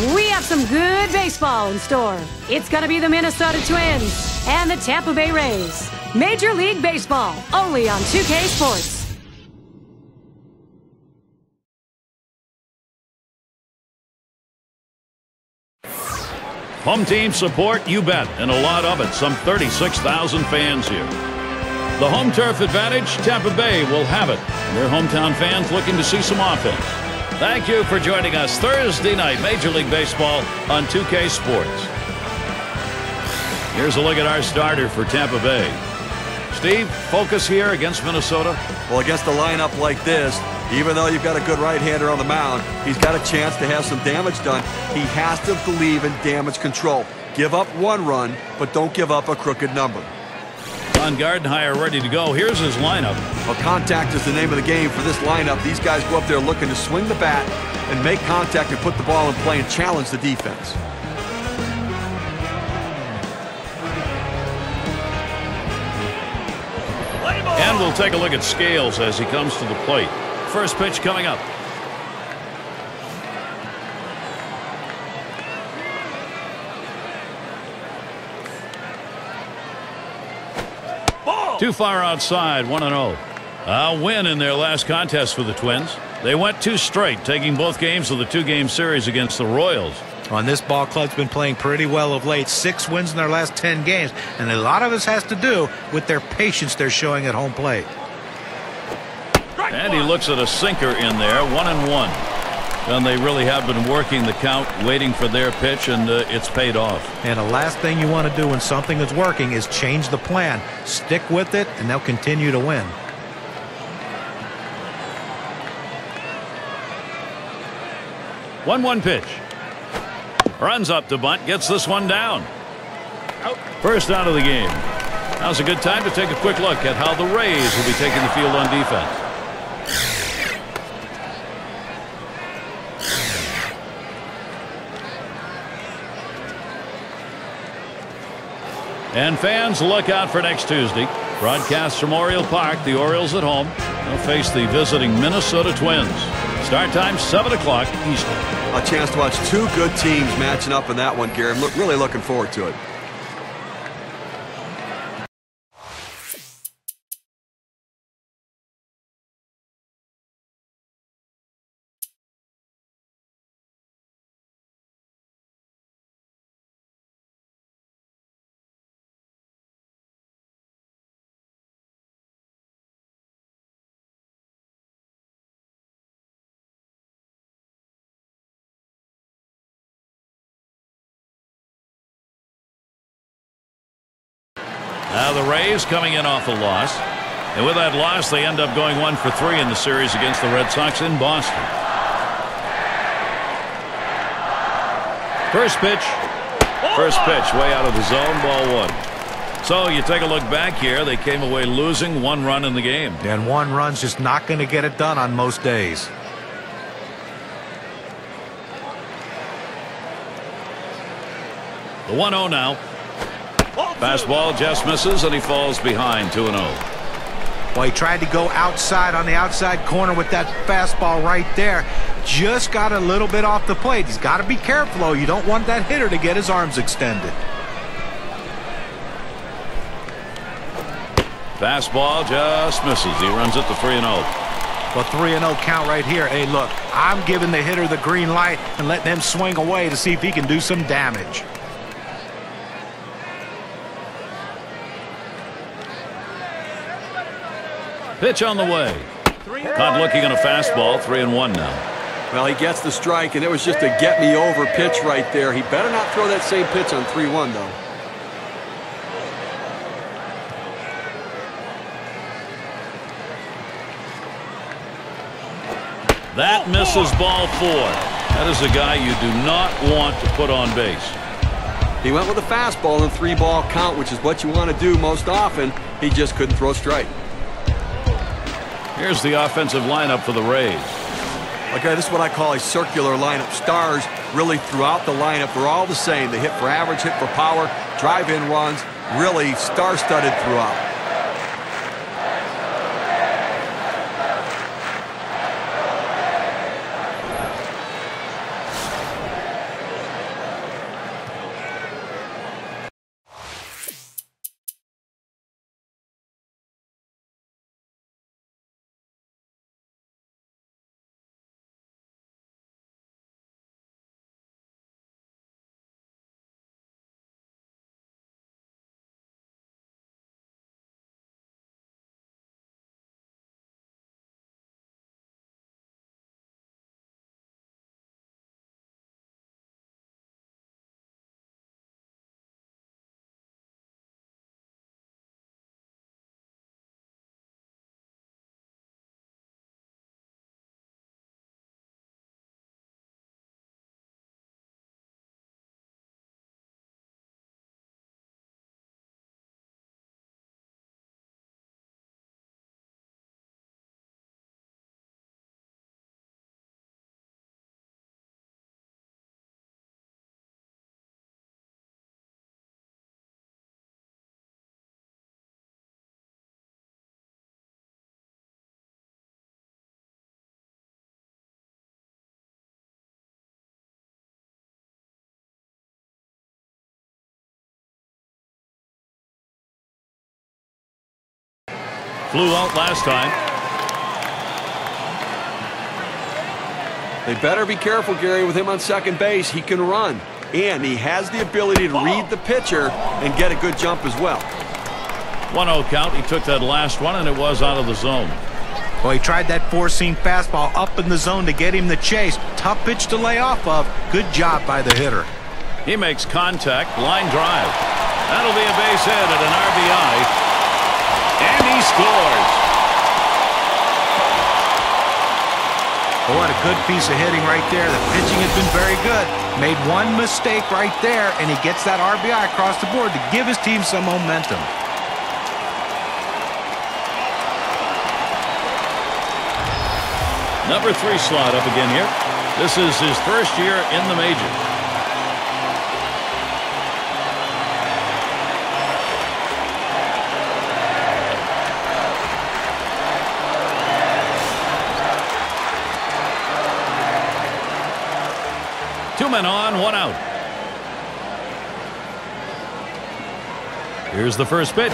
We have some good baseball in store. It's going to be the Minnesota Twins and the Tampa Bay Rays. Major League Baseball, only on 2K Sports. Home team support, you bet, and a lot of it. Some 36,000 fans here. The home turf advantage, Tampa Bay will have it. Their hometown fans looking to see some offense. Thank you for joining us Thursday night, Major League Baseball on 2K Sports. Here's a look at our starter for Tampa Bay. Steve, focus here against Minnesota. Well, against a lineup like this, even though you've got a good right-hander on the mound, he's got a chance to have some damage done. He has to believe in damage control. Give up one run, but don't give up a crooked number. Ron Gardenhire ready to go. Here's his lineup. Well, contact is the name of the game for this lineup. These guys go up there looking to swing the bat and make contact and put the ball in play and challenge the defense. And we'll take a look at Scales as he comes to the plate. First pitch coming up. Too far outside, 1-0. A win in their last contest for the Twins. They went two straight, taking both games of the two-game series against the Royals. On this ball club's been playing pretty well of late. Six wins in their last 10 games. And a lot of this has to do with their patience they're showing at home plate. And he looks at a sinker in there, one and one. And they really have been working the count, waiting for their pitch, and uh, it's paid off. And the last thing you want to do when something is working is change the plan. Stick with it, and they'll continue to win. One-one pitch. Runs up to bunt, gets this one down. First out of the game. Now's a good time to take a quick look at how the Rays will be taking the field on defense. And fans, look out for next Tuesday. Broadcast from Oriole Park, the Orioles at home. They'll face the visiting Minnesota Twins. Start time 7 o'clock Eastern. A chance to watch two good teams matching up in that one, Gary. I'm really looking forward to it. Now the Rays coming in off a loss. And with that loss, they end up going one for three in the series against the Red Sox in Boston. First pitch. First pitch way out of the zone, ball one. So you take a look back here. They came away losing one run in the game. And one run's just not going to get it done on most days. The 1 0 now. Fastball just misses and he falls behind 2 0. Well, he tried to go outside on the outside corner with that fastball right there. Just got a little bit off the plate. He's got to be careful, though. You don't want that hitter to get his arms extended. Fastball just misses. He runs it to 3 0. Well, 3 0 count right here. Hey, look, I'm giving the hitter the green light and letting him swing away to see if he can do some damage. Pitch on the way. Caught looking at a fastball, three and one now. Well, he gets the strike, and it was just a get me over pitch right there. He better not throw that same pitch on 3 1, though. That misses ball four. That is a guy you do not want to put on base. He went with a fastball in three ball count, which is what you want to do most often. He just couldn't throw a strike. Here's the offensive lineup for the Rays. Okay, this is what I call a circular lineup. Stars really throughout the lineup, they're all the same. They hit for average, hit for power, drive-in runs, really star-studded throughout. Flew out last time. They better be careful, Gary, with him on second base. He can run, and he has the ability to read the pitcher and get a good jump as well. 1-0 count. He took that last one, and it was out of the zone. Well, he tried that four-seam fastball up in the zone to get him the chase. Tough pitch to lay off of. Good job by the hitter. He makes contact. Line drive. That'll be a base hit at an RBI. And he scores. Oh, what a good piece of hitting right there. The pitching has been very good. Made one mistake right there, and he gets that RBI across the board to give his team some momentum. Number three slot up again here. This is his first year in the majors. Here's the first pitch.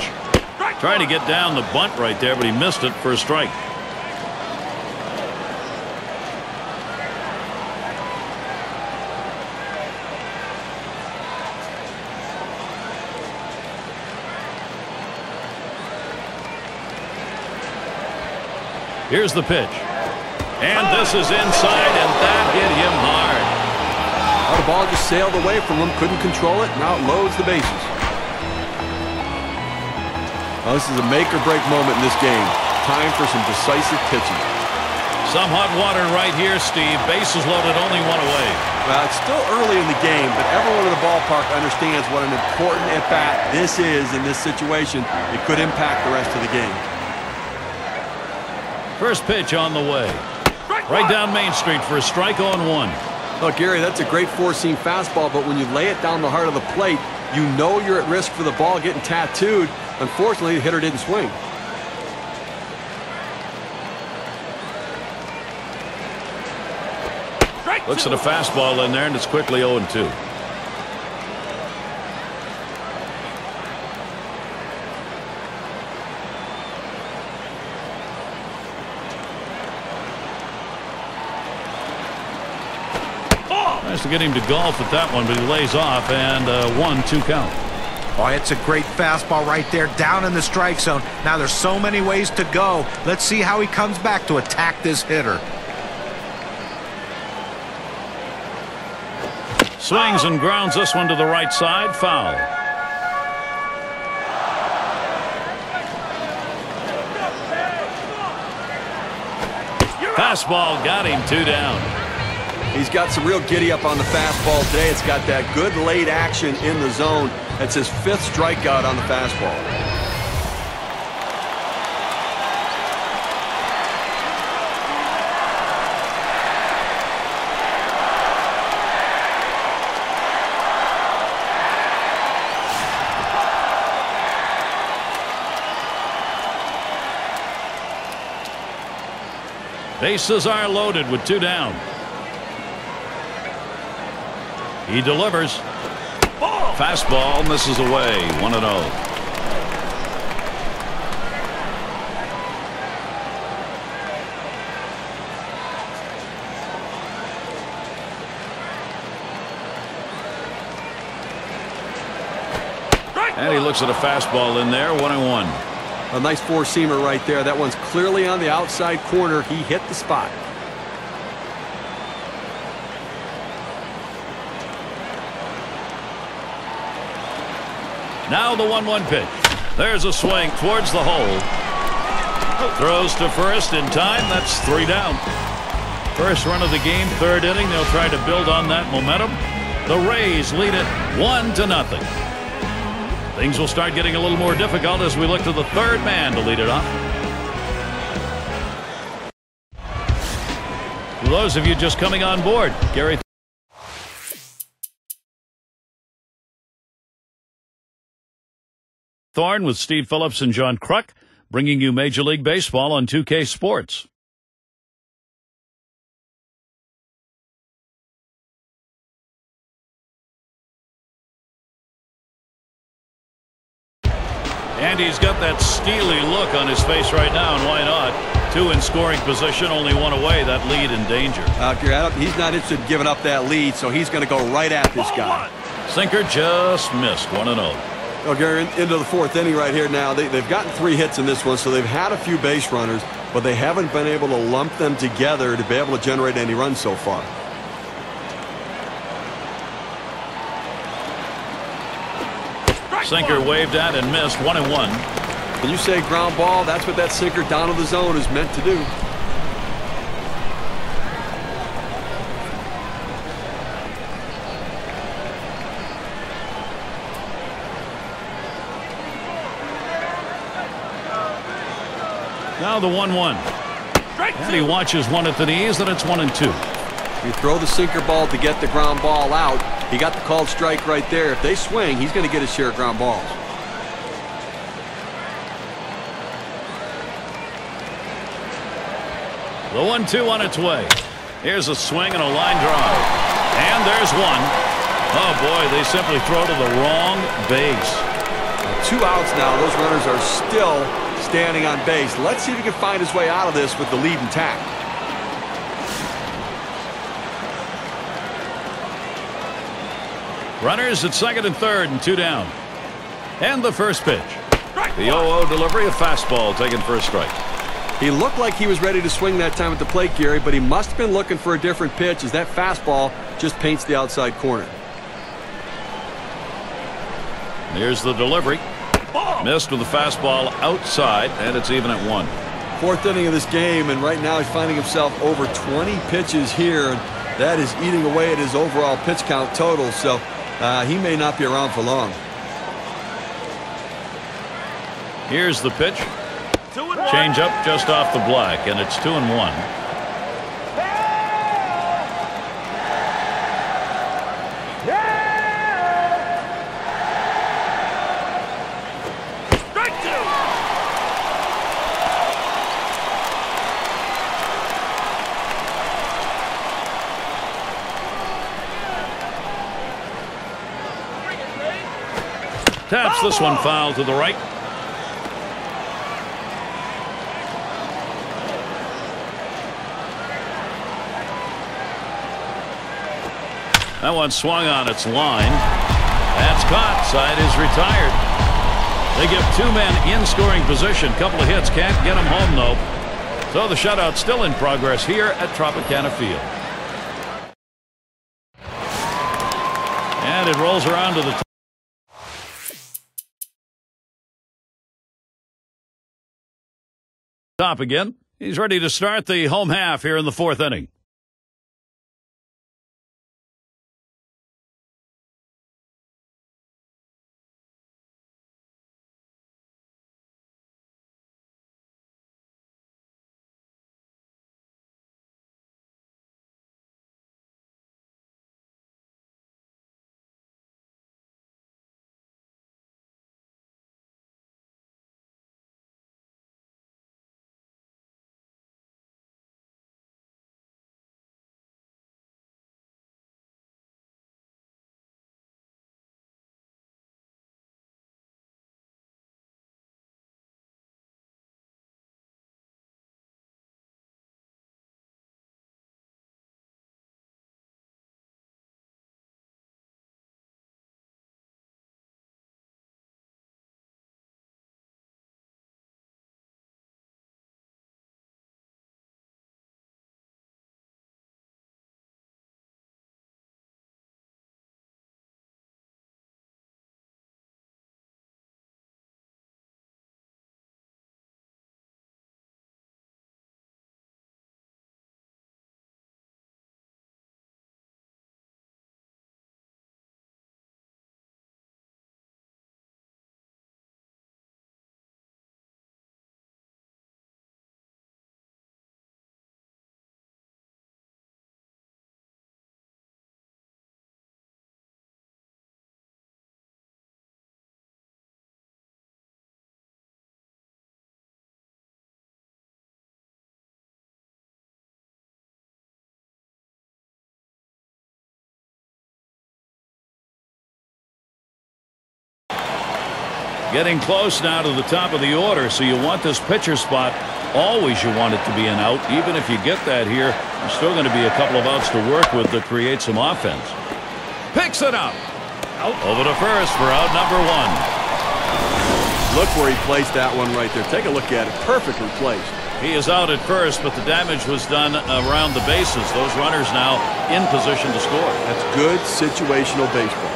Trying to get down the bunt right there, but he missed it for a strike. Here's the pitch. And this is inside, and that hit him hard. The ball just sailed away from him, couldn't control it, now it loads the bases. Well, this is a make-or-break moment in this game. Time for some decisive pitching. Some hot water right here, Steve. Bases loaded, only one away. Well, it's still early in the game, but everyone in the ballpark understands what an important at-bat this is in this situation. It could impact the rest of the game. First pitch on the way. Right down Main Street for a strike on one. Look, Gary, that's a great four-seam fastball, but when you lay it down the heart of the plate, you know you're at risk for the ball getting tattooed. Unfortunately, the hitter didn't swing. Looks at a fastball in there, and it's quickly 0-2. Nice to get him to golf at that one, but he lays off, and uh, one-two count. Oh, it's a great fastball right there down in the strike zone. Now there's so many ways to go. Let's see how he comes back to attack this hitter. Swings and grounds this one to the right side. Foul. Fastball got him two down. He's got some real giddy up on the fastball today. It's got that good late action in the zone. That's his fifth strikeout on the fastball. Bases are loaded with two down. He delivers. Fastball misses away. 1 0. And he looks at a fastball in there. 1 and 1. A nice four-seamer right there. That one's clearly on the outside corner. He hit the spot. Now the 1-1 pitch. There's a swing towards the hole. Throws to first in time. That's three down. First run of the game, third inning. They'll try to build on that momentum. The Rays lead it one to nothing. Things will start getting a little more difficult as we look to the third man to lead it off. For those of you just coming on board, Gary Thorne with Steve Phillips and John Kruk, bringing you Major League Baseball on 2K Sports. And he's got that steely look on his face right now, and why not? Two in scoring position, only one away. That lead in danger. Uh, he's not interested in giving up that lead, so he's going to go right at this guy. Sinker just missed 1 0. Gary, into the fourth inning right here now. They, they've gotten three hits in this one, so they've had a few base runners, but they haven't been able to lump them together to be able to generate any runs so far. Sinker waved at and missed one and one. When you say ground ball, that's what that sinker down to the zone is meant to do. Now the 1 1. And he watches one at the knees, then it's 1 and 2. You throw the sinker ball to get the ground ball out. He got the called strike right there. If they swing, he's going to get his share of ground balls. The 1 2 on its way. Here's a swing and a line drive. And there's one. Oh, boy, they simply throw to the wrong base. Two outs now. Those runners are still standing on base. Let's see if he can find his way out of this with the lead intact. Runners at second and third and two down. And the first pitch. The 0-0 delivery, a fastball taken for a strike. He looked like he was ready to swing that time at the plate, Gary, but he must have been looking for a different pitch as that fastball just paints the outside corner. Here's the delivery. Missed with a fastball outside, and it's even at one. Fourth inning of this game, and right now he's finding himself over 20 pitches here, that is eating away at his overall pitch count total, so uh, he may not be around for long. Here's the pitch. Change up just off the black, and it's two and one. Taps this one foul to the right. That one swung on its line. That's caught. Side is retired. They give two men in scoring position. Couple of hits. Can't get them home, though. So the shutout still in progress here at Tropicana Field. And it rolls around to the top again. He's ready to start the home half here in the fourth inning. Getting close now to the top of the order, so you want this pitcher spot. Always you want it to be an out. Even if you get that here, there's still going to be a couple of outs to work with to create some offense. Picks it up. Out. Over to first for out number one. Look where he placed that one right there. Take a look at it. Perfectly placed. He is out at first, but the damage was done around the bases. Those runners now in position to score. That's good situational baseball.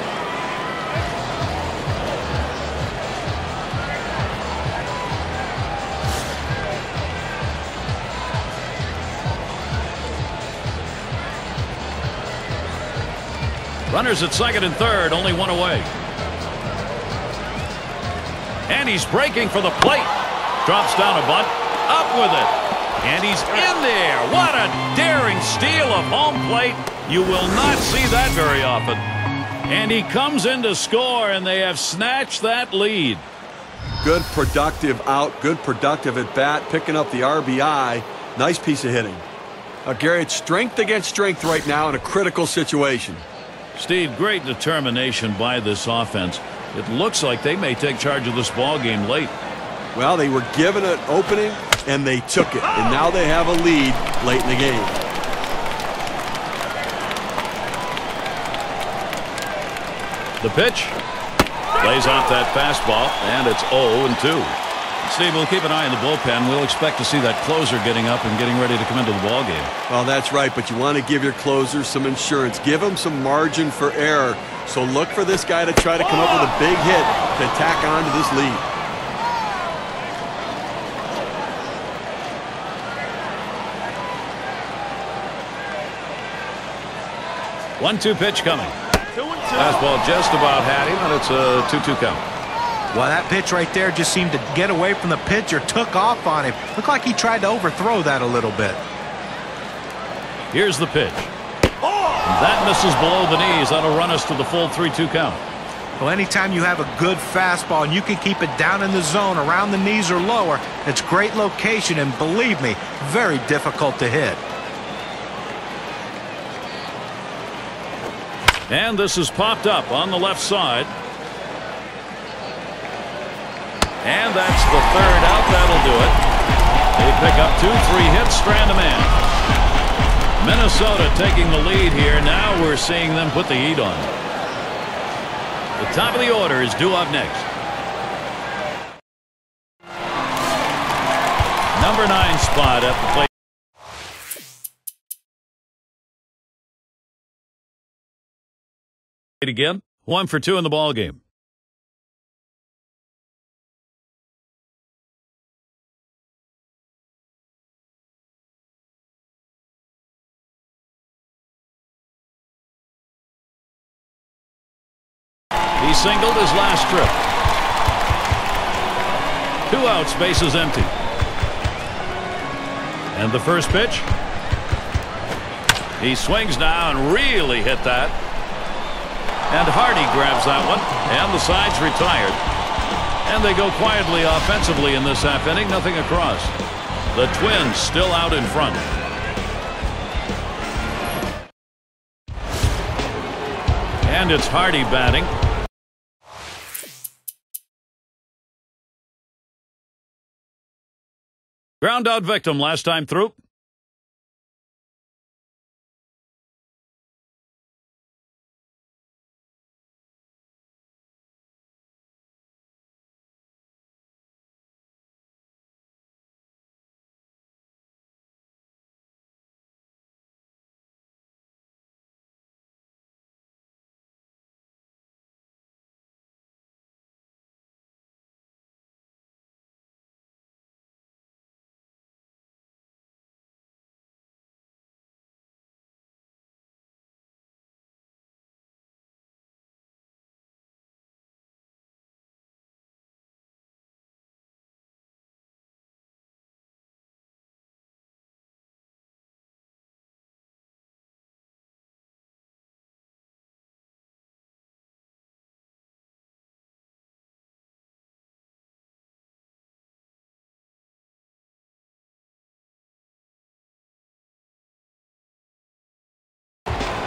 Runners at second and third, only one away. And he's breaking for the plate. Drops down a bunt. Up with it. And he's in there. What a daring steal of home plate. You will not see that very often. And he comes in to score, and they have snatched that lead. Good productive out. Good productive at bat. Picking up the RBI. Nice piece of hitting. Uh, Gary, it's strength against strength right now in a critical situation. Steve, great determination by this offense. It looks like they may take charge of this ball game late. Well, they were given an opening, and they took it. And now they have a lead late in the game. The pitch. Lays off that fastball, and it's 0 and 2. Steve, we'll keep an eye on the bullpen. We'll expect to see that closer getting up and getting ready to come into the ball game. Well, that's right, but you want to give your closers some insurance. Give them some margin for error. So look for this guy to try to come up with a big hit to tack on to this lead. One-two pitch coming. Two and two. Fastball just about had him, and it's a 2-2 count. Well, that pitch right there just seemed to get away from the pitcher, took off on him. Looked like he tried to overthrow that a little bit. Here's the pitch. That misses below the knees. That'll run us to the full 3-2 count. Well, anytime you have a good fastball and you can keep it down in the zone around the knees or lower, it's great location and believe me, very difficult to hit. And this is popped up on the left side. And that's the third out. That'll do it. They pick up two, three hits, strand a man. Minnesota taking the lead here. Now we're seeing them put the heat on. The top of the order is due up next. Number nine spot at the plate. again. One for two in the ball game. Singled his last trip. Two outs, bases empty. And the first pitch. He swings now and really hit that. And Hardy grabs that one. And the side's retired. And they go quietly offensively in this half inning. Nothing across. The Twins still out in front. And it's Hardy batting. Ground out victim last time through.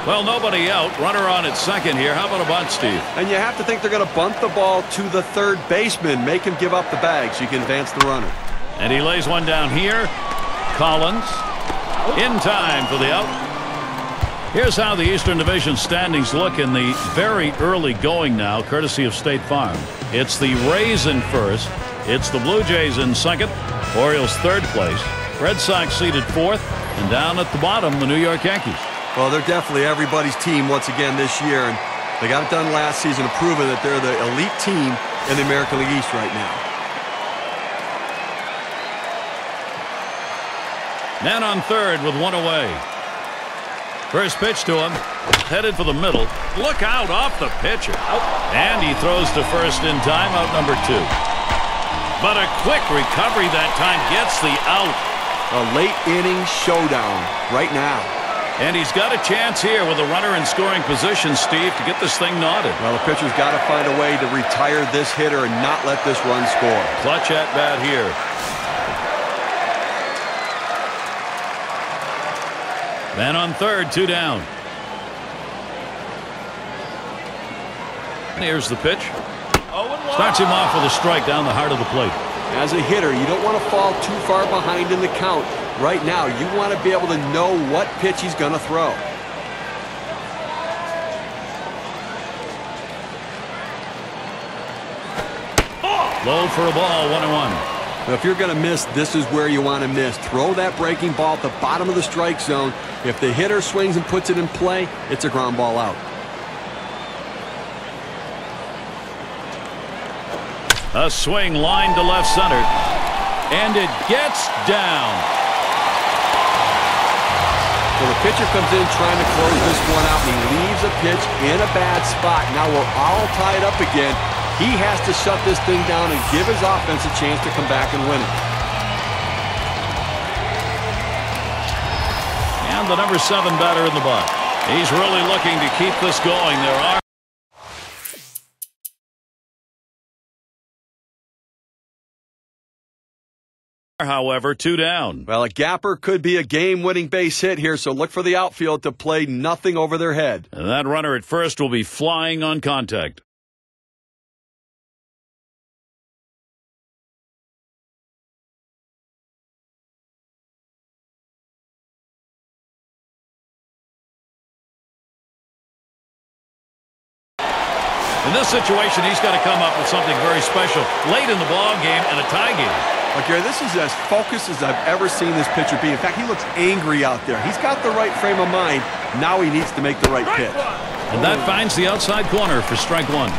Well, nobody out. Runner on at second here. How about a bunt, Steve? And you have to think they're going to bunt the ball to the third baseman, make him give up the bag so you can advance the runner. And he lays one down here. Collins in time for the out. Here's how the Eastern Division standings look in the very early going now, courtesy of State Farm. It's the Rays in first. It's the Blue Jays in second. Orioles third place. Red Sox seated fourth. And down at the bottom, the New York Yankees. Well, they're definitely everybody's team once again this year. And they got it done last season, proving that they're the elite team in the American League East right now. Man on third with one away. First pitch to him. Headed for the middle. Look out off the pitcher. And he throws to first in time, out number two. But a quick recovery that time gets the out. A late inning showdown right now. And he's got a chance here with a runner in scoring position, Steve, to get this thing knotted. Well, the pitcher's got to find a way to retire this hitter and not let this run score. Clutch at bat here. Man on third, two down. Here's the pitch. Starts him off with a strike down the heart of the plate. As a hitter, you don't want to fall too far behind in the count. Right now, you want to be able to know what pitch he's going to throw. Low for a ball, one and one. Now, if you're going to miss, this is where you want to miss. Throw that breaking ball at the bottom of the strike zone. If the hitter swings and puts it in play, it's a ground ball out. A swing line to left center. And it gets down. So the pitcher comes in trying to close this one out, and he leaves a pitch in a bad spot. Now we're all tied up again. He has to shut this thing down and give his offense a chance to come back and win it. And the number seven batter in the box. He's really looking to keep this going. There are however, two down. Well, a gapper could be a game-winning base hit here, so look for the outfield to play nothing over their head. And that runner at first will be flying on contact. In this situation, he's got to come up with something very special late in the ball game and a tie game. Well, Gary, this is as focused as I've ever seen this pitcher be. In fact, he looks angry out there. He's got the right frame of mind. Now he needs to make the right pitch. And that finds the outside corner for strike one.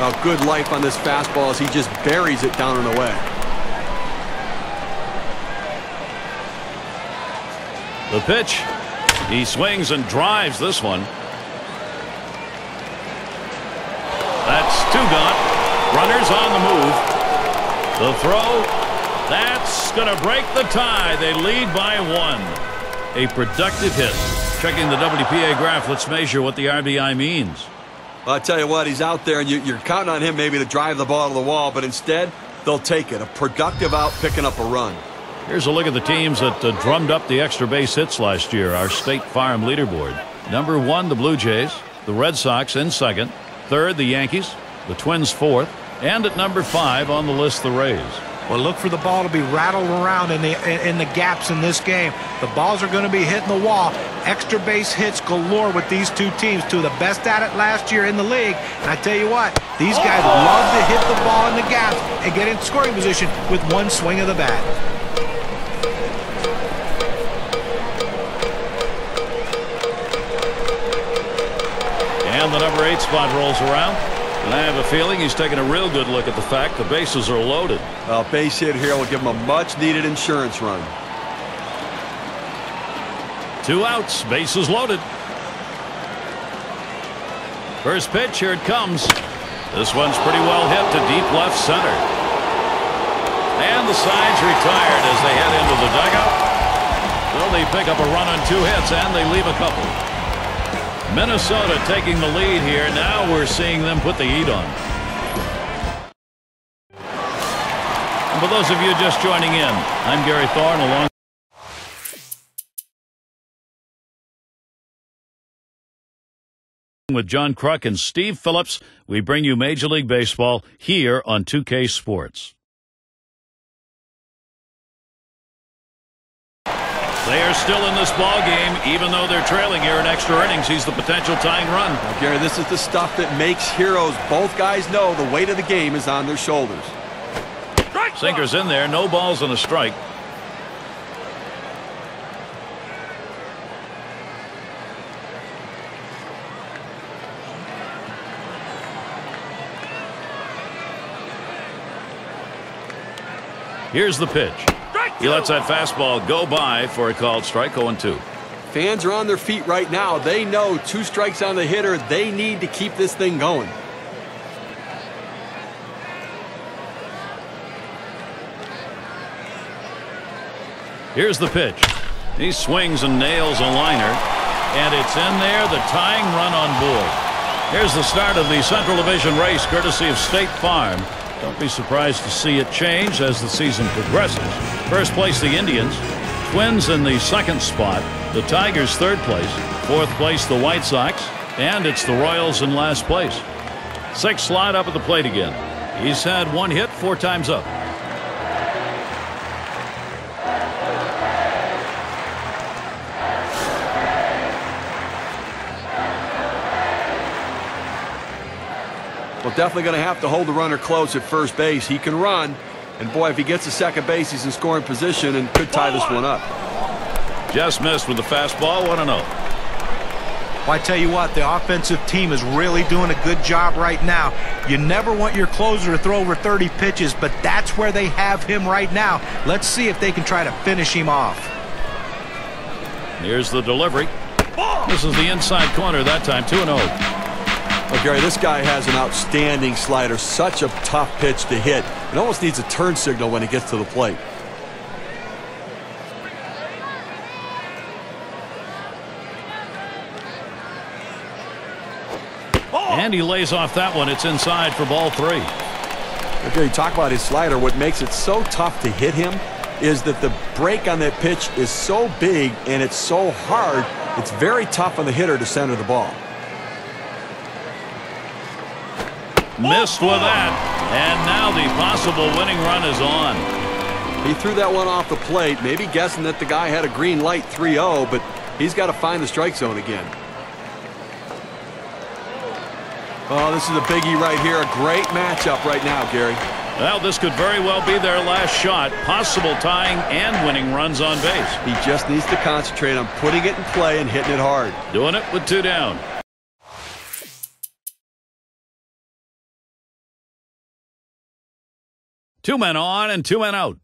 A good life on this fastball as he just buries it down and away. The pitch. He swings and drives this one. That's two gone. Runners on the move. The throw. That's going to break the tie. They lead by one. A productive hit. Checking the WPA graph, let's measure what the RBI means. Well, I tell you what, he's out there, and you, are counting on him maybe to drive the ball to the wall, but instead, they'll take it. A productive out, picking up a run. Here's a look at the teams that uh, drummed up the extra base hits last year, our State Farm leaderboard. Number one, the Blue Jays. The Red Sox in second. Third, the Yankees. The Twins fourth. And at number five on the list, the Rays. Well, look for the ball to be rattled around in the in the gaps in this game. The balls are going to be hitting the wall. Extra base hits galore with these two teams. Two of the best at it last year in the league. And I tell you what, these guys love to hit the ball in the gaps and get in scoring position with one swing of the bat. And the number eight spot rolls around. And I have a feeling he's taking a real good look at the fact the bases are loaded. A base hit here will give him a much-needed insurance run. Two outs, bases loaded. First pitch, here it comes. This one's pretty well hit to deep left center. And the sides retired as they head into the dugout. Will they pick up a run on two hits, and they leave a couple. Minnesota taking the lead here. Now we're seeing them put the heat on. And for those of you just joining in, I'm Gary Thorne along With John Kruk and Steve Phillips, we bring you Major League Baseball here on 2K Sports. They are still in this ball game, even though they're trailing here in extra innings. He's the potential tying run. Now, Gary, this is the stuff that makes heroes. Both guys know the weight of the game is on their shoulders. Sinker's in there, no balls and a strike. Here's the pitch. He lets that fastball go by for a called strike 0 2. Fans are on their feet right now. They know two strikes on the hitter. They need to keep this thing going. Here's the pitch. He swings and nails a liner. And it's in there, the tying run on board. Here's the start of the Central Division race, courtesy of State Farm. Don't be surprised to see it change as the season progresses. First place, the Indians. Twins in the second spot. The Tigers, third place. Fourth place, the White Sox. And it's the Royals in last place. Six slide up at the plate again. He's had one hit four times up. Well, definitely going to have to hold the runner close at first base. He can run. And boy, if he gets to second base, he's in scoring position and could tie this one up. Just missed with the fastball. 1 0. Well, I tell you what, the offensive team is really doing a good job right now. You never want your closer to throw over 30 pitches, but that's where they have him right now. Let's see if they can try to finish him off. Here's the delivery. This is the inside corner that time, 2 0. Well, Gary, this guy has an outstanding slider. Such a tough pitch to hit. It almost needs a turn signal when he gets to the plate. Oh! And he lays off that one. It's inside for ball three. Okay, you talk about his slider. What makes it so tough to hit him is that the break on that pitch is so big and it's so hard, it's very tough on the hitter to center the ball. Missed with that. And now the possible winning run is on. He threw that one off the plate, maybe guessing that the guy had a green light 3-0, but he's got to find the strike zone again. Oh, this is a biggie right here. A great matchup right now, Gary. Well, this could very well be their last shot. Possible tying and winning runs on base. He just needs to concentrate on putting it in play and hitting it hard. Doing it with two down. Two men on and two men out.